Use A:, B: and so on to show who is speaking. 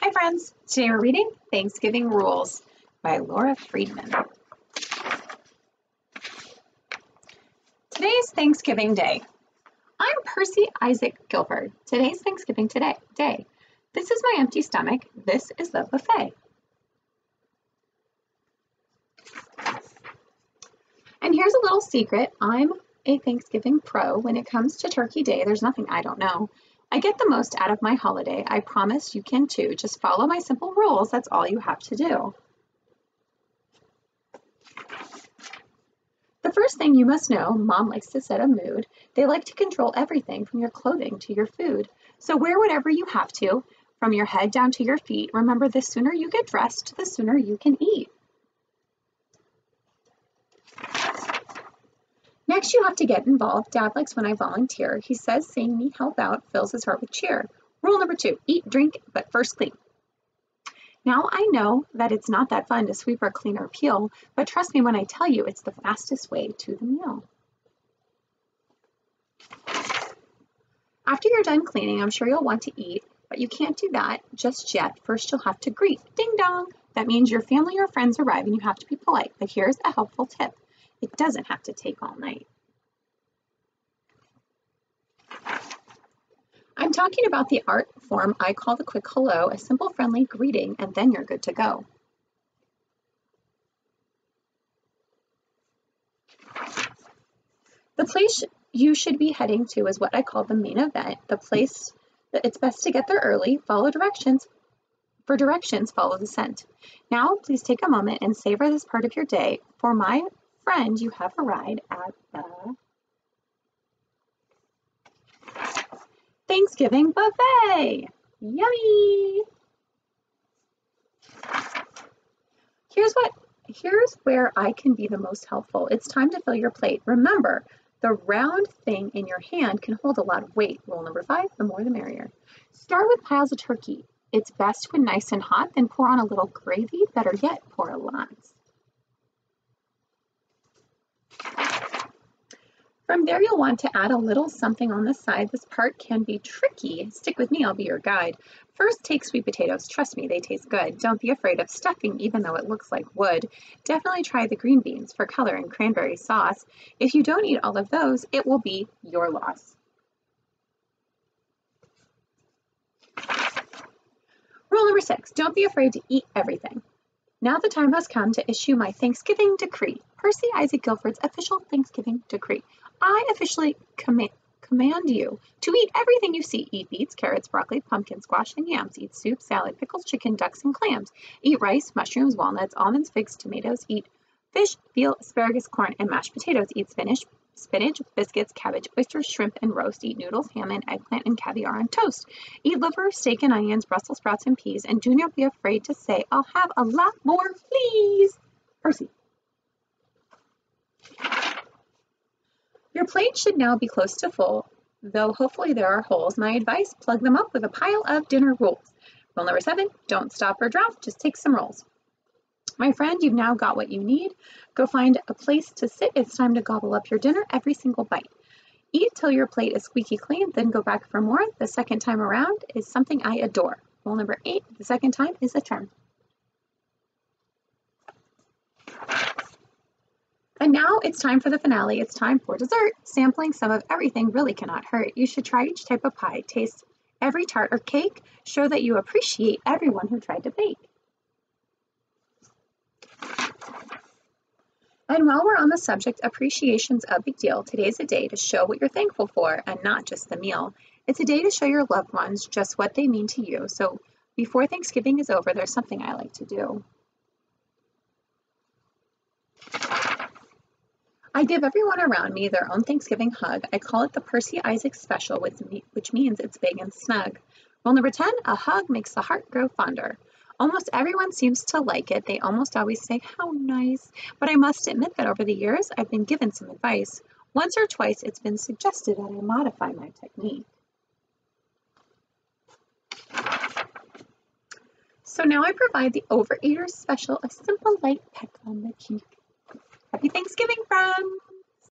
A: Hi friends, today we're reading Thanksgiving Rules by Laurie Friedman. Today's Thanksgiving Day. I'm Percy Isaac Guilford. Today's Thanksgiving today day. This is my empty stomach. This is the buffet. And here's a little secret. I'm a Thanksgiving pro. When it comes to Turkey Day, there's nothing I don't know. I get the most out of my holiday. I promise you can too. Just follow my simple rules. That's all you have to do. The first thing you must know, mom likes to set a mood. They like to control everything from your clothing to your food. So wear whatever you have to, from your head down to your feet. Remember, the sooner you get dressed, the sooner you can eat. Next, you have to get involved. Dad likes when I volunteer. He says seeing me help out fills his heart with cheer. Rule number two, eat, drink, but first clean. Now I know that it's not that fun to sweep or clean or peel, but trust me when I tell you it's the fastest way to the meal. After you're done cleaning, I'm sure you'll want to eat, but you can't do that just yet. First, you'll have to greet. Ding dong! That means your family or friends arrive and you have to be polite, but here's a helpful tip. It doesn't have to take all night. I'm talking about the art form I call the quick hello, a simple friendly greeting, and then you're good to go. The place you should be heading to is what I call the main event, the place that it's best to get there early, follow directions. For directions, follow the scent. Now, please take a moment and savor this part of your day. For my friend, you have a ride at the Thanksgiving buffet. Yummy! Here's what here's where I can be the most helpful. It's time to fill your plate. Remember, the round thing in your hand can hold a lot of weight. Rule number five, the more the merrier. Start with piles of turkey. It's best when nice and hot, then pour on a little gravy. Better yet, pour a lot. From there, you'll want to add a little something on the side. This part can be tricky. Stick with me, I'll be your guide. First, take sweet potatoes. Trust me, they taste good. Don't be afraid of stuffing, even though it looks like wood. Definitely try the green beans for color and cranberry sauce. If you don't eat all of those, it will be your loss. Rule number six, don't be afraid to eat everything. Now the time has come to issue my Thanksgiving decree, Percy Isaac Guilford's official Thanksgiving decree. I officially command command you to eat everything you see. Eat beets, carrots, broccoli, pumpkin, squash, and yams. Eat soup, salad, pickles, chicken, ducks, and clams. Eat rice, mushrooms, walnuts, almonds, figs, tomatoes. Eat fish, veal, asparagus, corn, and mashed potatoes. Eat spinach, spinach, biscuits, cabbage, oysters, shrimp, and roast. Eat noodles, ham, and eggplant, and caviar on toast. Eat liver, steak, and onions, Brussels sprouts, and peas. And do not be afraid to say, I'll have a lot more, please. Percy. Your plate should now be close to full, though hopefully there are holes. My advice, plug them up with a pile of dinner rolls. Rule number seven, don't stop or drop, just take some rolls. My friend, you've now got what you need. Go find a place to sit. It's time to gobble up your dinner every single bite. Eat till your plate is squeaky clean, then go back for more. The second time around is something I adore. Rule number eight, the second time is a charm. And now it's time for the finale. It's time for dessert. Sampling some of everything really cannot hurt. You should try each type of pie, taste every tart or cake, show that you appreciate everyone who tried to bake. And while we're on the subject, appreciation's a big deal. Today's a day to show what you're thankful for and not just the meal. It's a day to show your loved ones just what they mean to you. So before Thanksgiving is over, there's something I like to do. I give everyone around me their own Thanksgiving hug. I call it the Percy Isaac Special, which means it's big and snug. Rule number 10, a hug makes the heart grow fonder. Almost everyone seems to like it. They almost always say, how nice. But I must admit that over the years, I've been given some advice. Once or twice, it's been suggested that I modify my technique. So now I provide the Overeaters Special, a simple light peck on the cheek. Happy Thanksgiving, friends!